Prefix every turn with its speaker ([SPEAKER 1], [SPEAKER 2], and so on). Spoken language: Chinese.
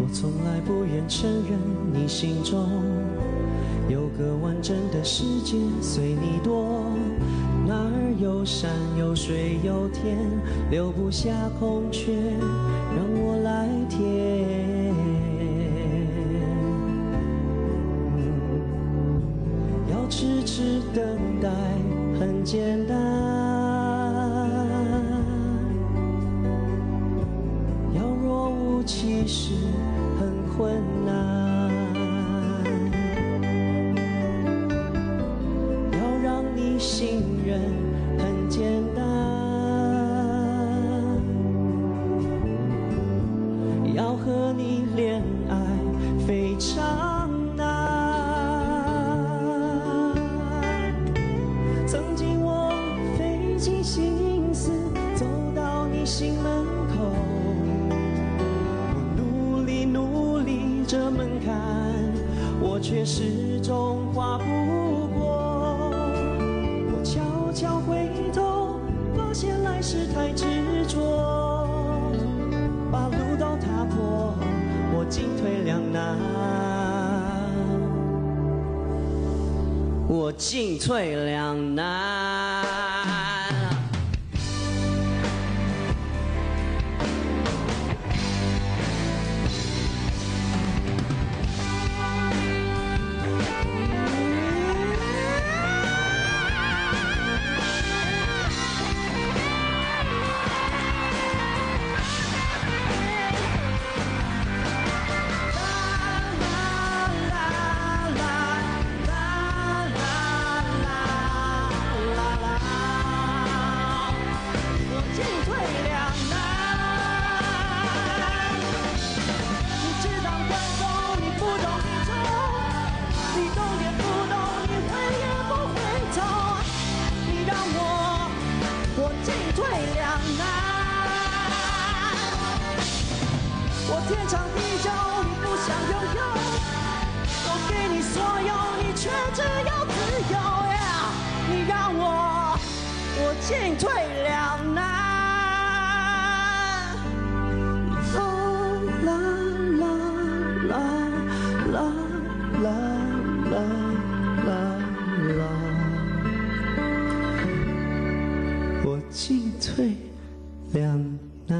[SPEAKER 1] 我从来不愿承认你心中有个完整的世界随你躲，哪儿有山有水有天，留不下空缺让我来填。要痴痴等待很简单，其实很困难，要让你信任很简单，要和你恋爱非常门槛，我却始终跨不过。我悄悄回头，发现来时太执着，把路都踏破，我进退两难。我进退两难。进退两难。我天长地久，你不想拥有，我给你所有，你却只有自由呀。你让我我进退两难。啦啦啦啦啦啦。两难